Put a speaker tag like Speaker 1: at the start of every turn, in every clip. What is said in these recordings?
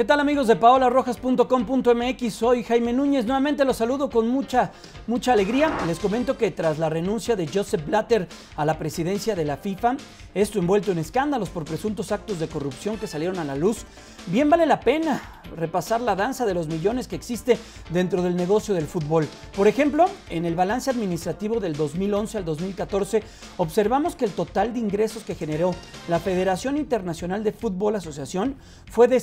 Speaker 1: ¿Qué tal amigos de paolarrojas.com.mx? Soy Jaime Núñez, nuevamente los saludo con mucha, mucha alegría. Les comento que tras la renuncia de Joseph Blatter a la presidencia de la FIFA, esto envuelto en escándalos por presuntos actos de corrupción que salieron a la luz, bien vale la pena repasar la danza de los millones que existe dentro del negocio del fútbol. Por ejemplo, en el balance administrativo del 2011 al 2014, observamos que el total de ingresos que generó la Federación Internacional de Fútbol Asociación fue de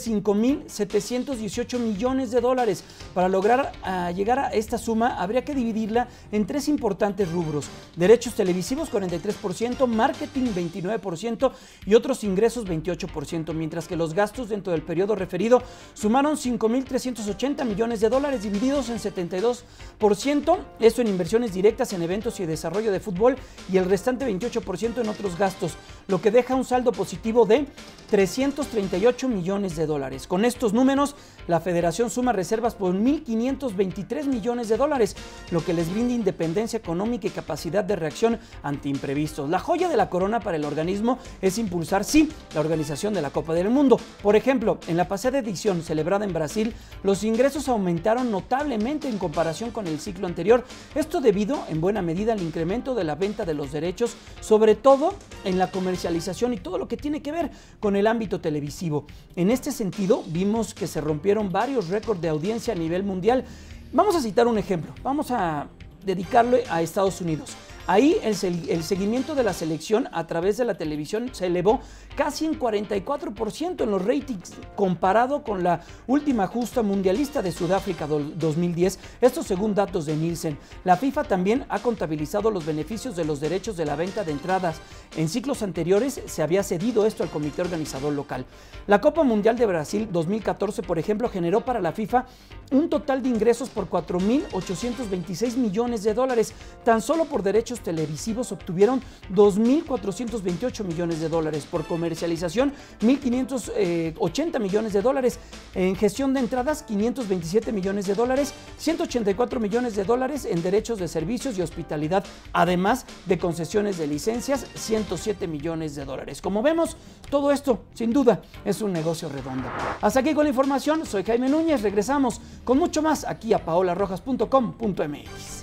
Speaker 1: 5.718 millones de dólares. Para lograr ah, llegar a esta suma, habría que dividirla en tres importantes rubros. Derechos televisivos 43%, marketing 29% y otros ingresos 28%, mientras que los gastos dentro del periodo referido sumaron 5.380 millones de dólares divididos en 72%, esto en inversiones directas en eventos y desarrollo de fútbol y el restante 28% en otros gastos, lo que deja un saldo positivo de 338 millones de dólares. Con estos números, la federación suma reservas por 1.523 millones de dólares, lo que les brinda independencia económica y capacidad de reacción ante imprevistos. La joya de la corona para el organismo es impulsar, sí, la organización de la Copa del Mundo. Por ejemplo, en la pasada edición se en Brasil, los ingresos aumentaron notablemente en comparación con el ciclo anterior. Esto debido en buena medida al incremento de la venta de los derechos, sobre todo en la comercialización y todo lo que tiene que ver con el ámbito televisivo. En este sentido, vimos que se rompieron varios récords de audiencia a nivel mundial. Vamos a citar un ejemplo. Vamos a dedicarle a Estados Unidos. Ahí el, seguimiento de la selección a través de la televisión se elevó casi en 44% en los ratings comparado con la última justa mundialista de Sudáfrica 2010, esto según datos de Nielsen. La FIFA también ha contabilizado los beneficios de los derechos de la venta de entradas. En ciclos anteriores se había cedido esto al comité organizador local. La Copa Mundial de Brasil 2014, por ejemplo, generó para la FIFA un total de ingresos por 4.826 millones de dólares, tan solo por derechos televisivos obtuvieron 2.428 millones de dólares, por comercialización 1.580 millones de dólares, en gestión de entradas 527 millones de dólares, 184 millones de dólares en derechos de servicios y hospitalidad, además de concesiones de licencias 107 millones de dólares. Como vemos, todo esto sin duda es un negocio redondo. Hasta aquí con la información, soy Jaime Núñez, regresamos con mucho más aquí a paolarrojas.com.mx.